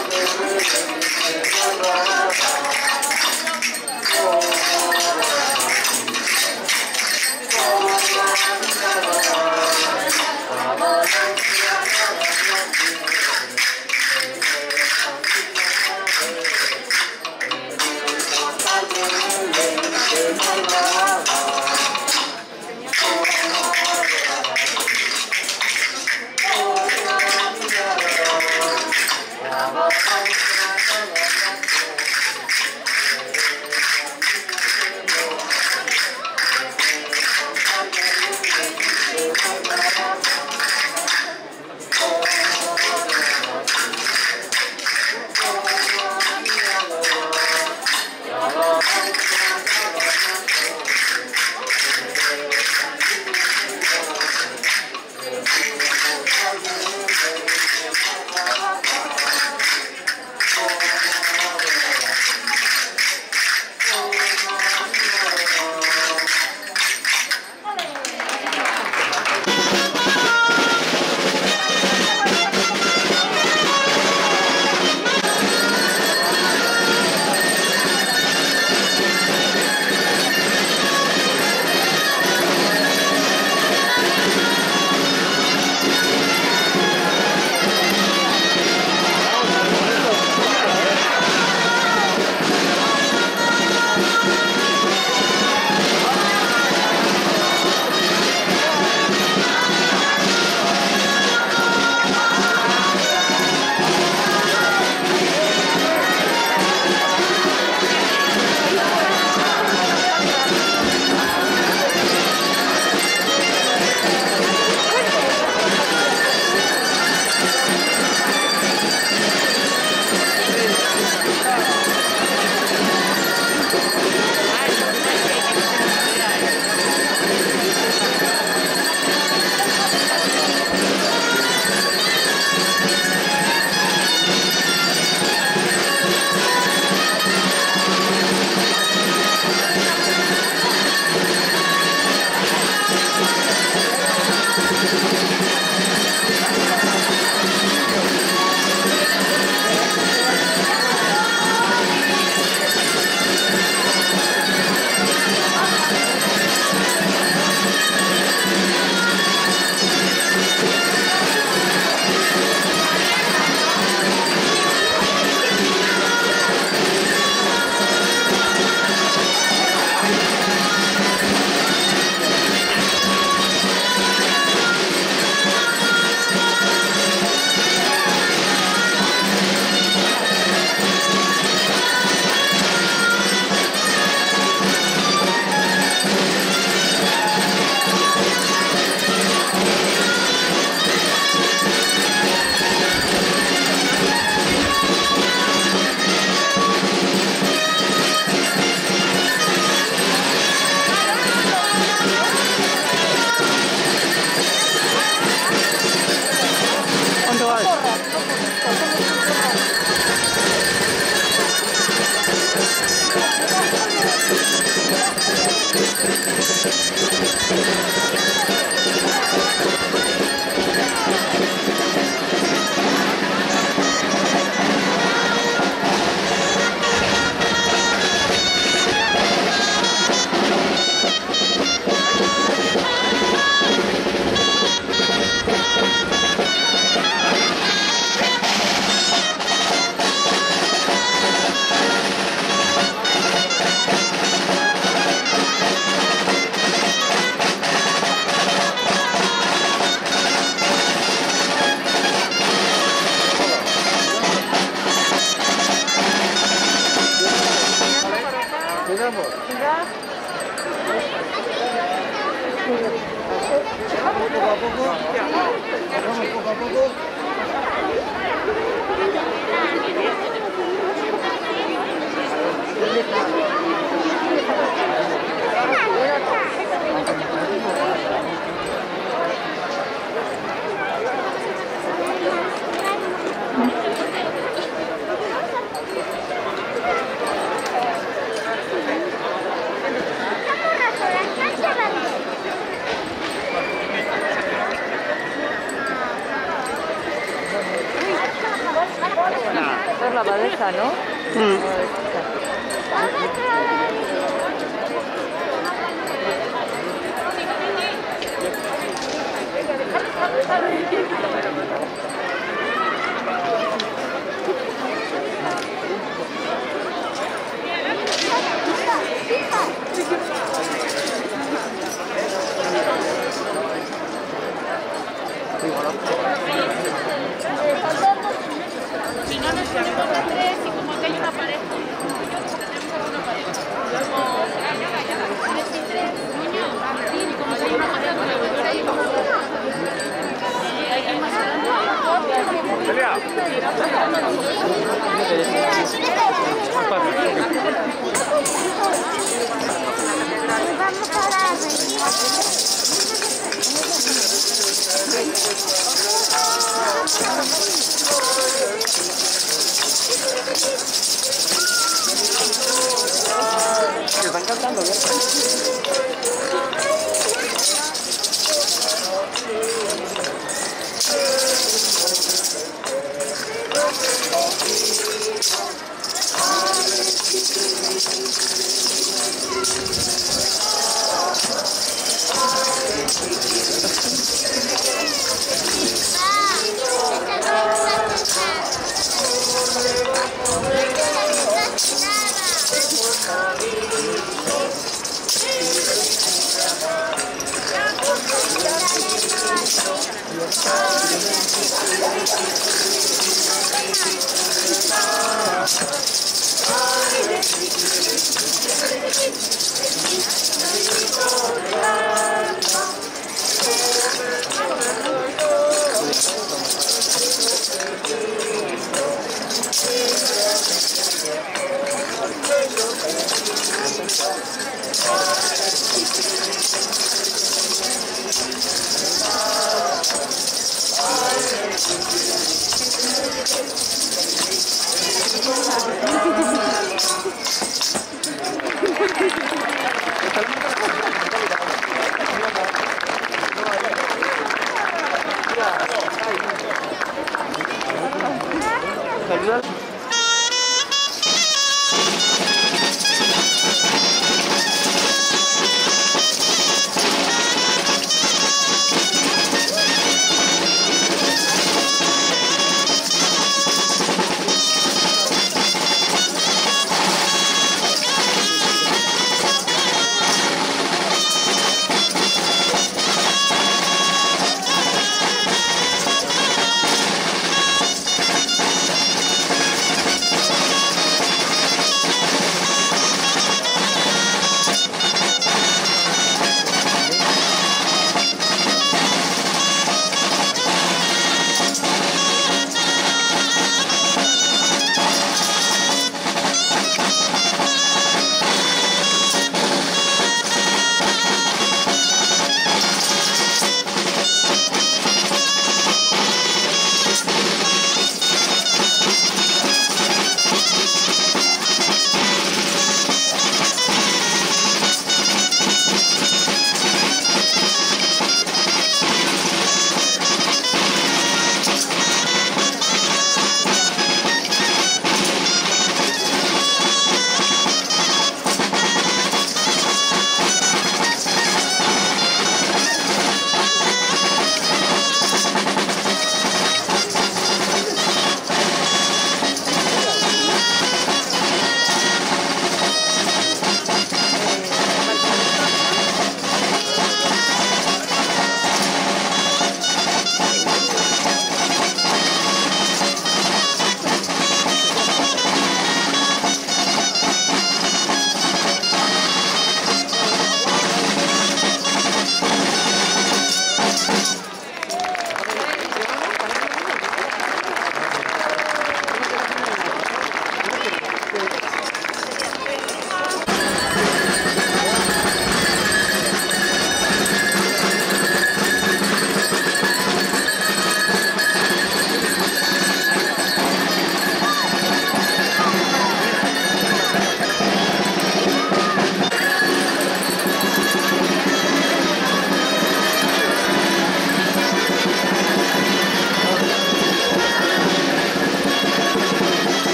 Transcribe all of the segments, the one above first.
Thank you.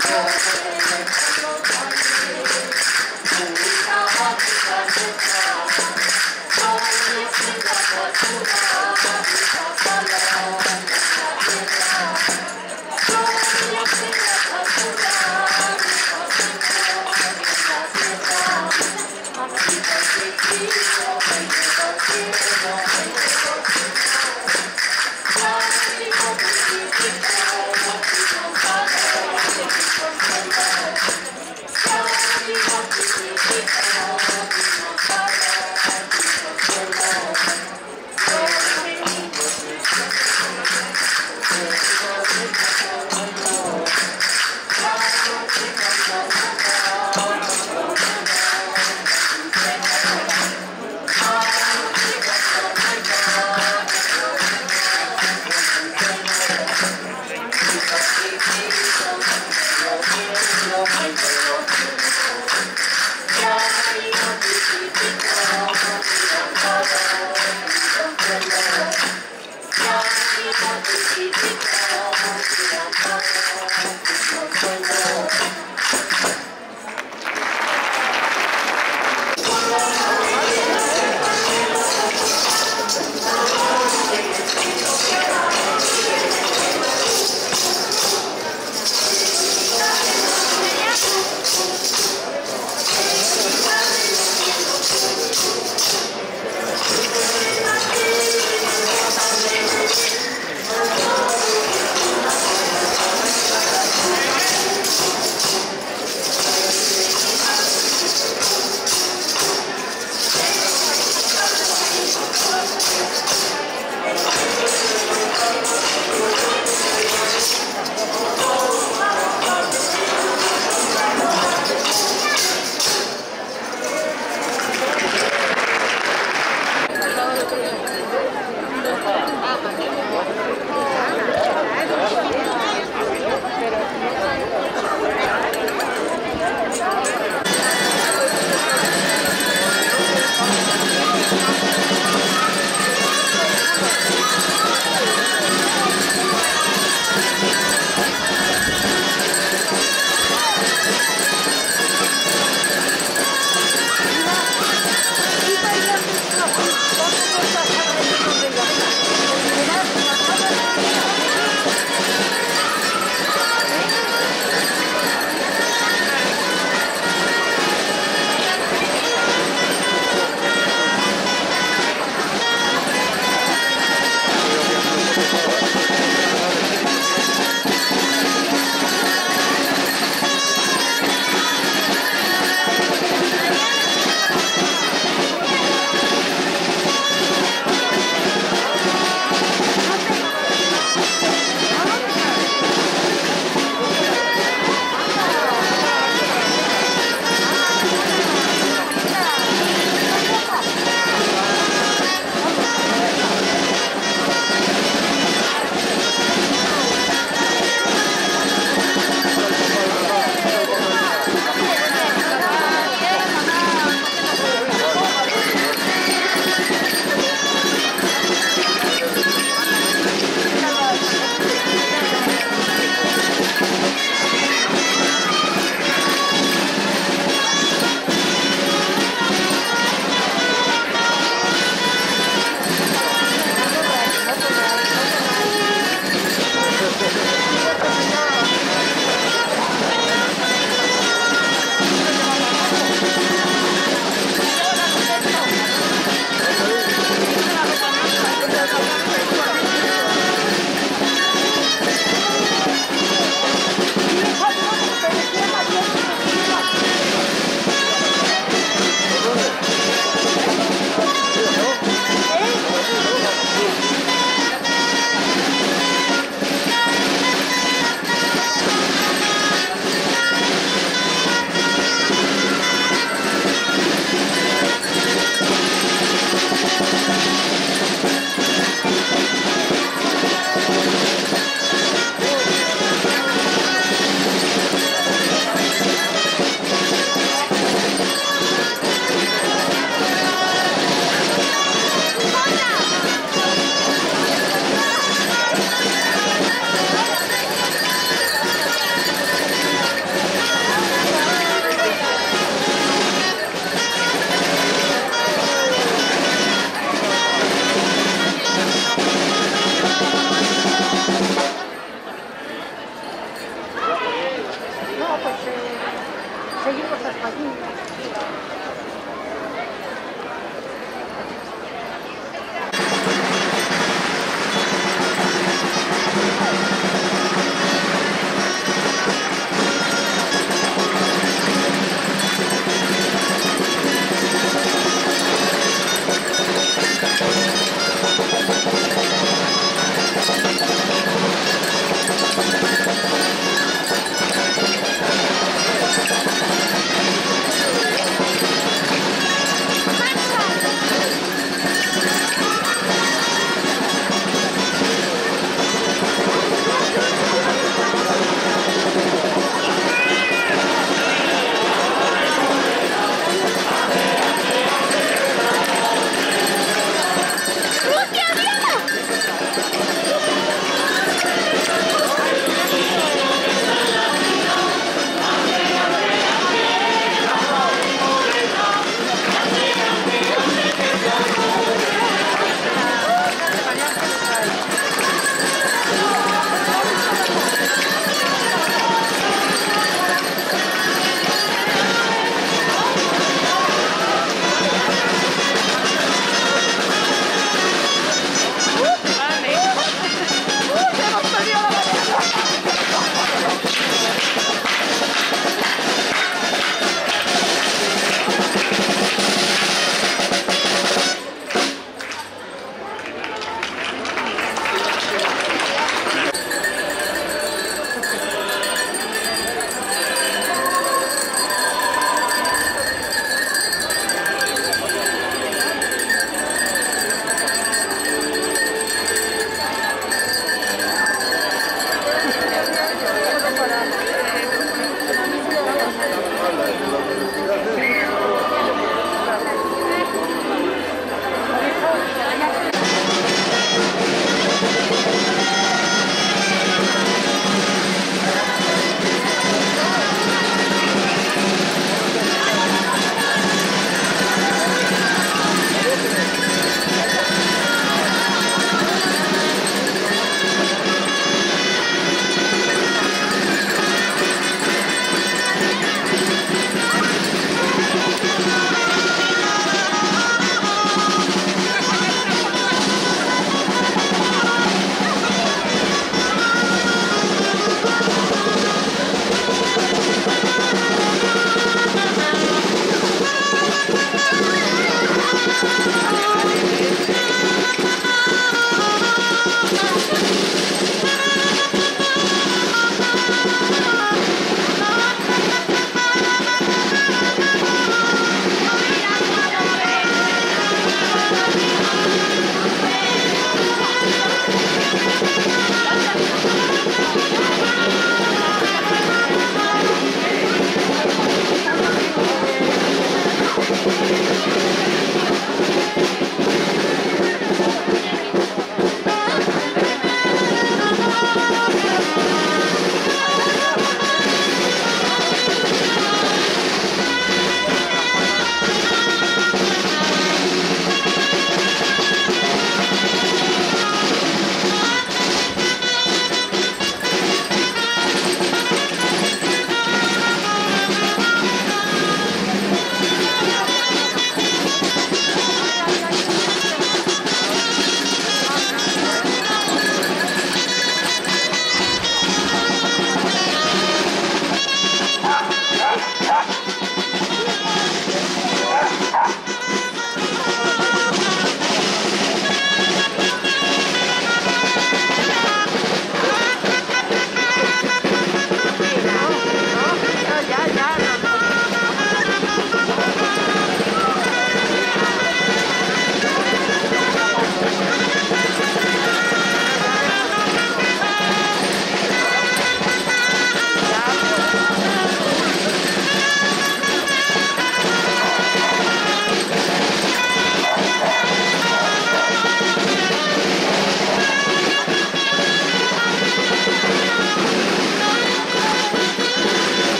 すごいね。